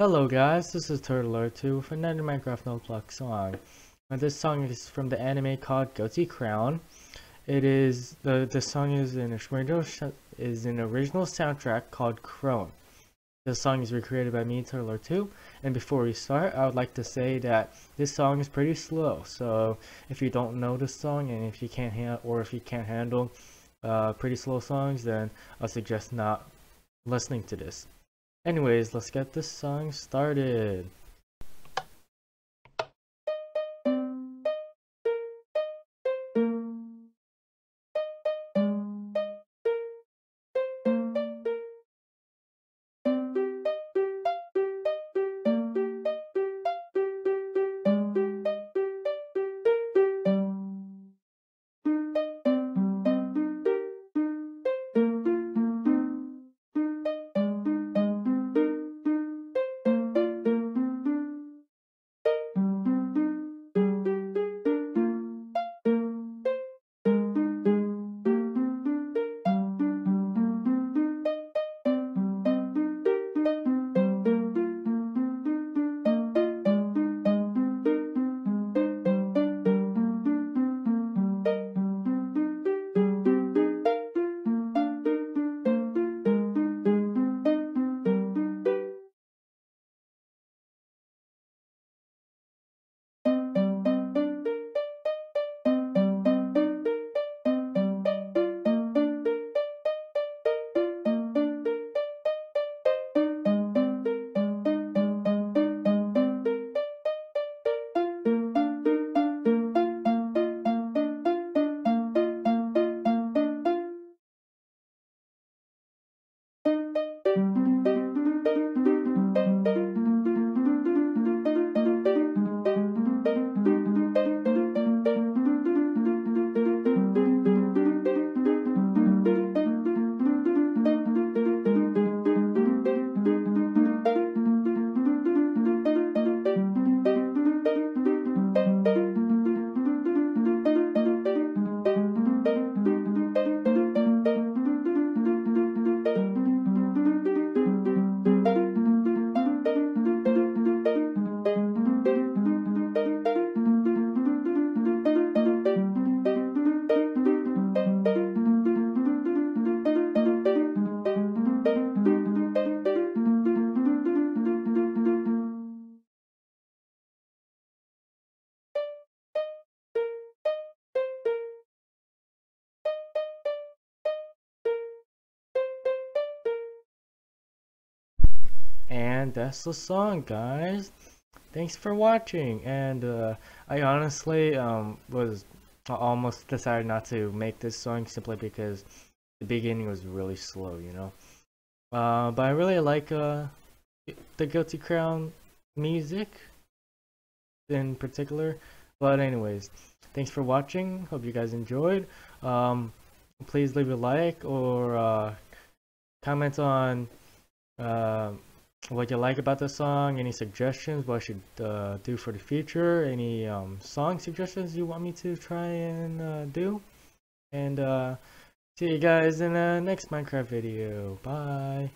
Hello guys, this is Turtle2 with another Minecraft Noteblock song. Now this song is from the anime called Guilty Crown. It is the the song is an original is an original soundtrack called Krone. The song is recreated by me, Turtle2. And before we start, I would like to say that this song is pretty slow. So if you don't know this song and if you can't handle or if you can't handle uh, pretty slow songs, then I suggest not listening to this. Anyways, let's get this song started. And that's the song guys. Thanks for watching. And uh, I honestly um, was almost decided not to make this song simply because the beginning was really slow you know? Uh, but I really like uh, the Guilty Crown music in particular. But anyways thanks for watching. Hope you guys enjoyed. Um, please leave a like or uh, comment on uh, what you like about the song, any suggestions, what I should uh, do for the future, any um, song suggestions you want me to try and uh, do. And uh, see you guys in the next Minecraft video. Bye.